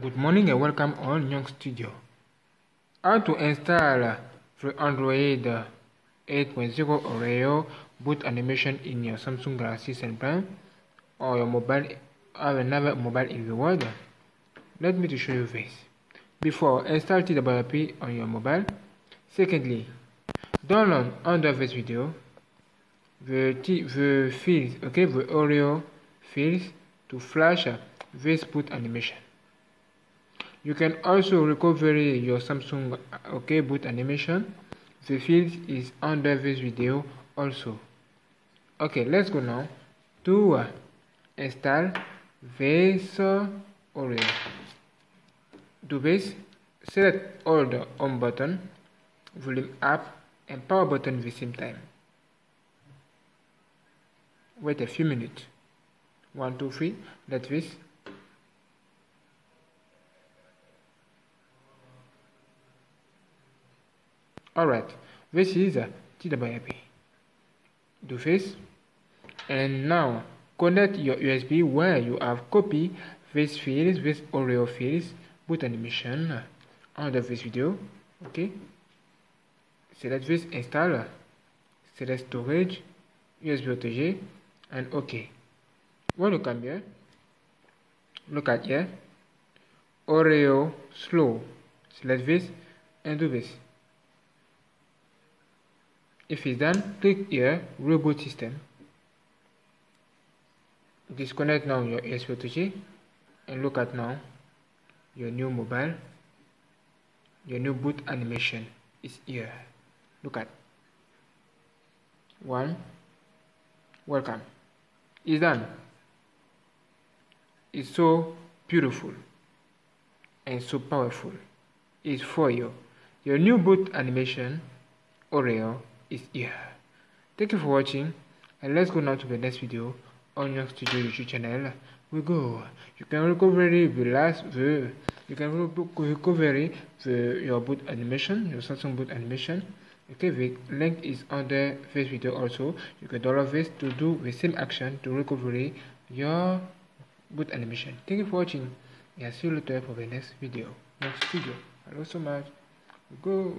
Good morning and welcome on Gnang Studio. How to install the Android uh, 8.0 Oreo boot animation in your Samsung Galaxy S10 or your mobile or another mobile in the world. Let me to show you this. Before, install TWRP on your mobile. Secondly, download under this video the, T the fields, okay, the Oreo fields to flash uh, this boot animation. You can also recover your Samsung OK boot animation. The field is under this video also. Okay, let's go now to uh, install this uh, Oreo. Do this, select all the home button, volume up and power button at the same time. Wait a few minutes. One, two, three, let this Alright, this is a TWRP. Do this. And now connect your USB where you have copied this files, this Oreo files, boot animation under this video. Okay. Select this install. Select storage, USB OTG, and OK. When you come here, look at here. Oreo slow. Select this and do this. If it's done, click here, reboot system. Disconnect now your USB OTG and look at now your new mobile. Your new boot animation is here. Look at. One. Welcome. It's done. It's so beautiful and so powerful. It's for you. Your new boot animation, Oreo, is here. Thank you for watching and let's go now to the next video on your studio YouTube channel. We go. You can recover the last the you can recover the your boot animation, your Samsung boot animation. Okay, the link is under this video also. You can download this to do the same action to recover your boot animation. Thank you for watching. And see you later for the next video. Next video. Hello so much. Go.